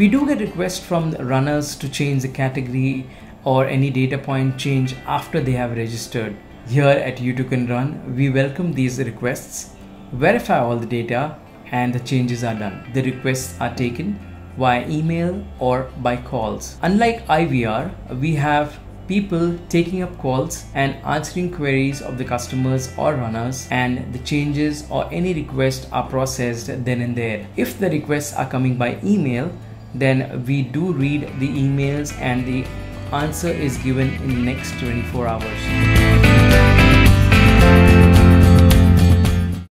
We do get requests from runners to change the category or any data point change after they have registered. Here at You Run, we welcome these requests, verify all the data, and the changes are done. The requests are taken via email or by calls. Unlike IVR, we have people taking up calls and answering queries of the customers or runners and the changes or any requests are processed then and there. If the requests are coming by email, then we do read the emails and the answer is given in the next 24 hours.